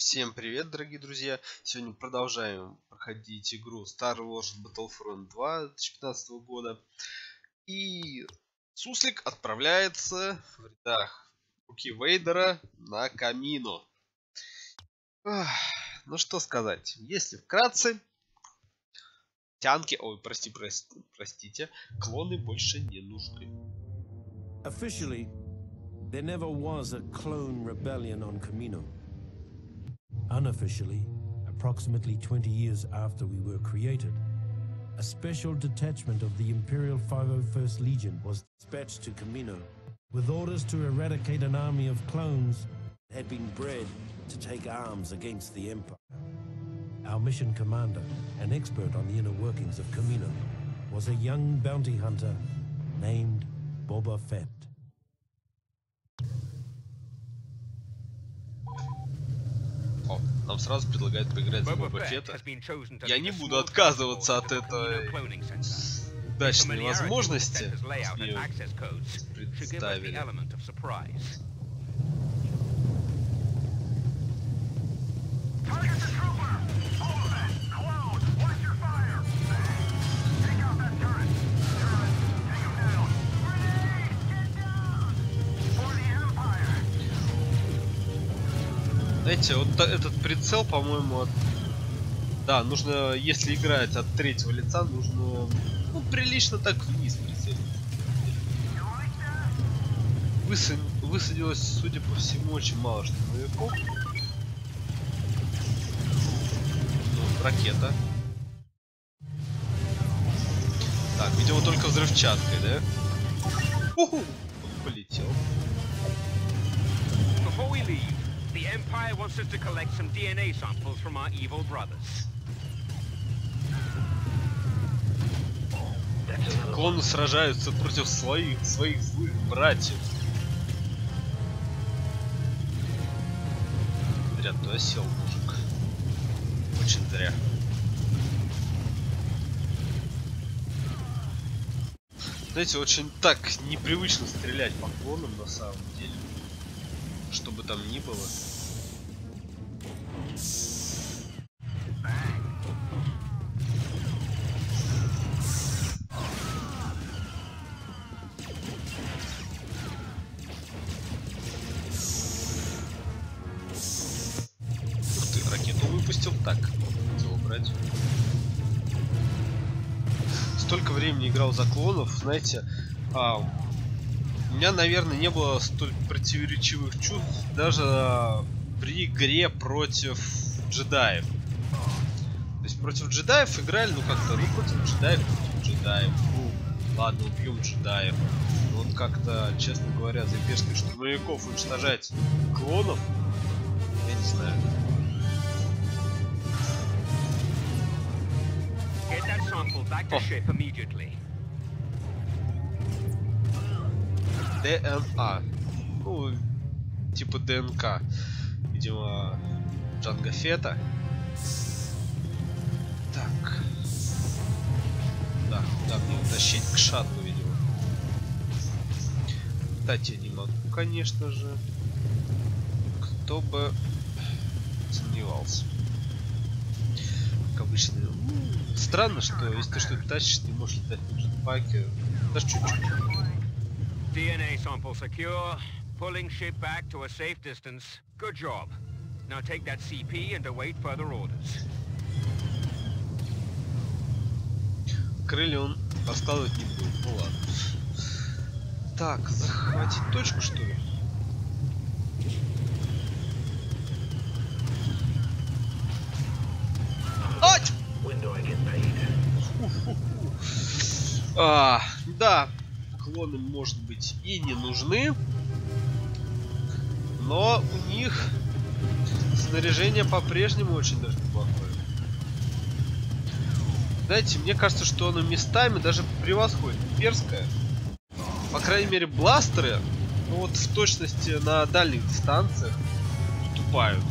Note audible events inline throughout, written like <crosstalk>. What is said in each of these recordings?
Всем привет, дорогие друзья! Сегодня продолжаем проходить игру Star Wars Battlefront 2 2015 года. И Суслик отправляется в рядах руки Вейдера на Камину. Ну что сказать, если вкратце, тянки, ой, прости, прости, простите, клоны больше не нужны. Officially, there never was a clone rebellion on Camino. Unofficially, approximately 20 years after we were created, a special detachment of the Imperial 501st Legion was dispatched to Camino with orders to eradicate an army of clones that had been bred to take arms against the Empire. Our mission commander, an expert on the inner workings of Camino, was a young bounty hunter named Boba Fett. О, нам сразу предлагают поиграть за Боба Фетта. Я не буду отказываться от этой удачной возможности, мне представили. Знаете, вот этот прицел, по-моему, от... да, нужно, если играть от третьего лица, нужно, ну, прилично так вниз прицелить. Высад... Высадилось, судя по всему, очень мало штурмовиков. Ну, ракета. Так, видимо, только взрывчаткой, да? Уху! Полетел. Empire wants us to collect some DNA samples from our evil brothers. Клоны сражаются против своих, своих злых братьев. Зря ты осел, мужик. Очень зря. Знаете, очень так непривычно стрелять по клонам на самом деле. Что бы там ни было. Выпустил. Так, хотел убрать. Столько времени играл за клонов, знаете, а, у меня, наверное, не было столь противоречивых чувств даже при игре против джедаев. То есть против джедаев играли, ну как-то, ну против джедаев, против джедаев. Ну, ладно, убьем джедаев. Но вот как-то, честно говоря, за имперских штурмовиков уничтожать клонов, я не знаю. Immediately. ДНА. Ну, типа ДНК. Видимо, Джанго Фета. Так. Да, да, мне утащить к шаттлу, видимо. Кстати, не могу, конечно же. Кто бы сомневался. Как обычно. ну, Странно, что если ты что-то тащишь, ты можешь летать на джетпаке. Даже чуть-чуть. DNA sample secure. Pulling ship back to a safe distance. Good job. Now take that CP and await further orders. Крылья он раскладывать не будет. Ну ладно. Так, захватить точку, что ли? А, да, клоны, может быть, и не нужны. Но у них снаряжение по-прежнему очень даже неплохое. Знаете, мне кажется, что оно местами даже превосходит имперское. По крайней мере, бластеры, ну вот в точности на дальних дистанциях уступают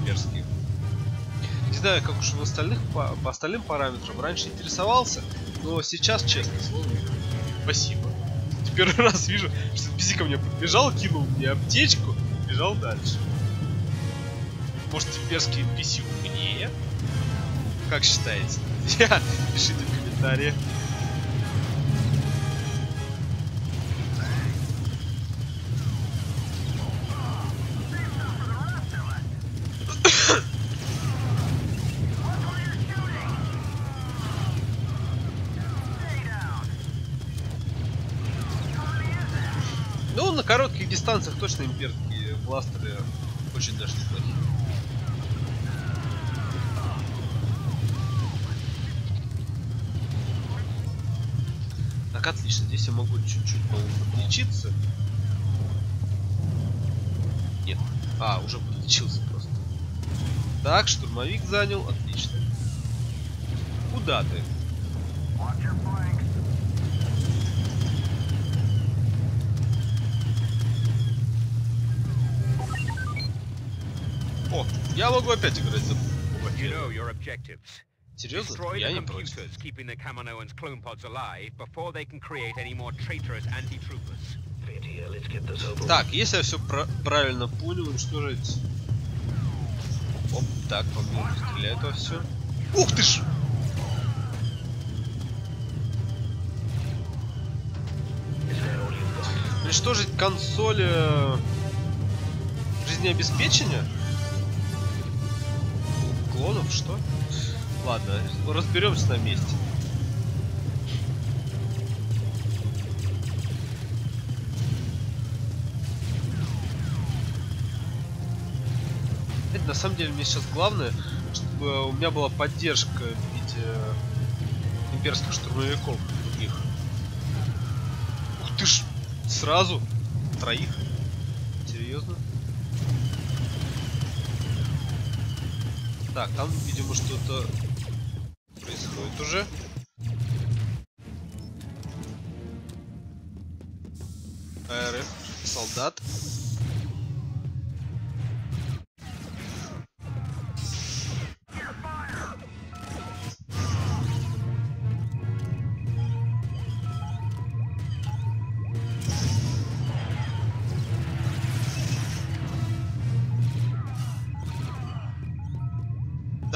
имперские. Не знаю, как уж в остальных по, по остальным параметрам раньше интересовался, но сейчас, честно спасибо. Первый <laughs> раз вижу, что ко мне подбежал, кинул мне аптечку, бежал дальше. Может, имперский NPC умнее? Как считаете? <laughs> Пишите в комментариях. Ну, дистанциях точно имперские бластеры очень даже неплохие. Так, отлично. Здесь я могу чуть-чуть, подлечиться. Нет. А, уже подлечился просто. Так, штурмовик занял. Отлично. Куда ты? О, я могу опять играть за. Серьезно? Я не против. computers keeping the Kaminoans clone pods alive before they can create any more traitorous anti-troopers. Так, если я все правильно понял, уничтожить... Оп, так, по мне стреляет во все. Ух ты ж! Уничтожить консоль э, жизнеобеспечения? Клонов, что? Ладно, разберемся на месте. На самом деле мне сейчас главное, чтобы у меня была поддержка в виде имперских штурмовиков других. Ух ты ж! Сразу? Троих? Серьезно? Так, там, видимо, что-то происходит уже. АРФ, солдат.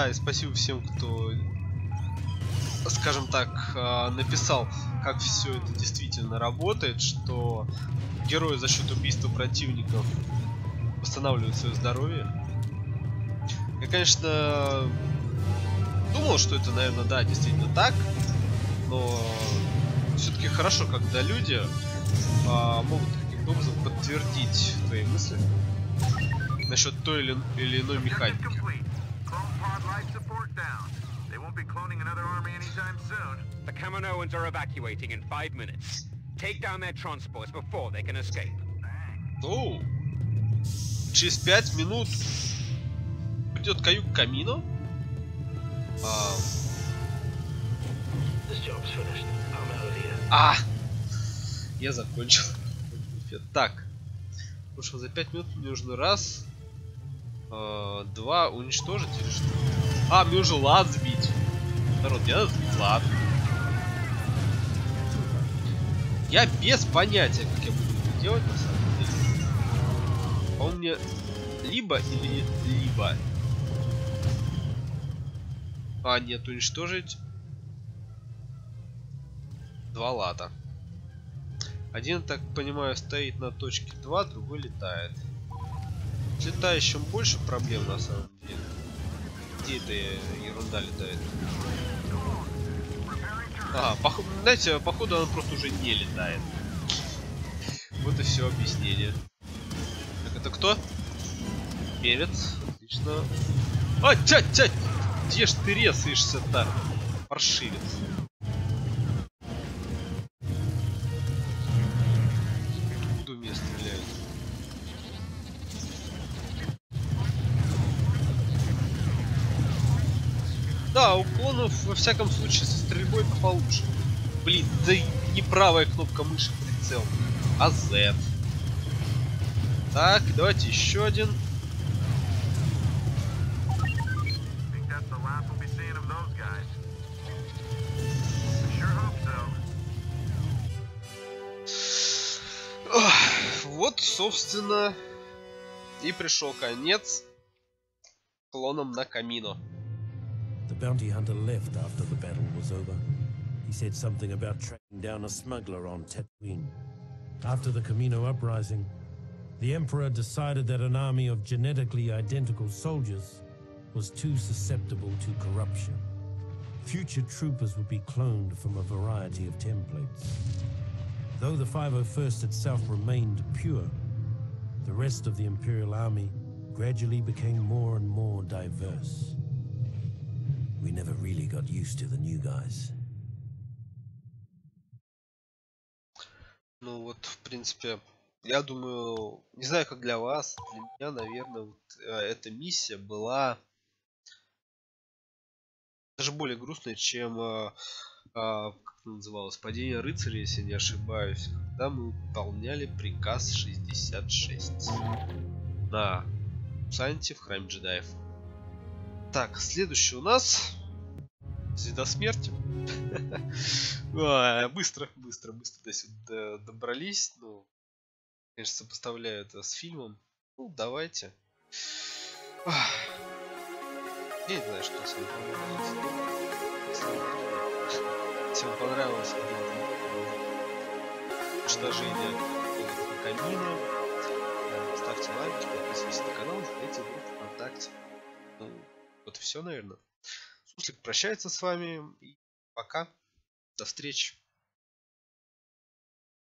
Да, и спасибо всем, кто, скажем так, а, написал, как все это действительно работает, что герои за счет убийства противников восстанавливают свое здоровье. Я, конечно, думал, что это, наверное, да, действительно так, но все-таки хорошо, когда люди а, могут каким-то образом подтвердить твои мысли насчет той или, или иной механики. The Kaminoans are evacuating in five minutes. Take down their transports before they can escape. Оу. Через пять минут придет каюк камину. А. а! Я закончил. Так. Ну что, за пять минут мне нужно раз, э, два уничтожить или что? А, мне уже лад сбить. Народ, мне надо сбить лад. Я без понятия, как я буду это делать на самом деле. Он мне либо или либо. А, нет, уничтожить два лата. Один, так понимаю, стоит на точке 2, другой летает. С летающим больше проблем на самом деле. Эта ерунда летает? А, пох... знаете, походу она просто уже не летает. Вот и все объяснение. Так, это кто? Перец. Отлично. А, тять, тять! Где ж ты резаешься-то? Паршивец. Да, у клонов во всяком случае со стрельбой получше. Блин, да не правая кнопка мыши прицел, а Z. Так, давайте еще один. Вот, собственно, и пришел конец клоном на Камино. Bounty hunter left after the battle was over. He said something about tracking down a smuggler on Tatooine. After the Camino uprising, the Emperor decided that an army of genetically identical soldiers was too susceptible to corruption. Future troopers would be cloned from a variety of templates. Though the 501st itself remained pure, the rest of the Imperial Army gradually became more and more diverse. Really got used to the new guys. Ну вот, в принципе, я думаю, не знаю, как для вас, для меня, наверное, вот, э, эта миссия была даже более грустной, чем э, а, как это называлось, падение рыцаря, если не ошибаюсь, когда мы выполняли приказ 66 на Санте в храме джедаев. Так, следующий у нас Звезда смерти. <laughs> А, быстро, быстро, быстро до сюда добрались. Ну, конечно, сопоставляю это с фильмом. Ну, давайте. Я не знаю, что с вами Если вам понравилось уничтожение камина, ставьте лайки, подписывайтесь на канал, заходите в ВКонтакте. Ну, вот все, наверное. Суслик прощается с вами. И пока. До встречи.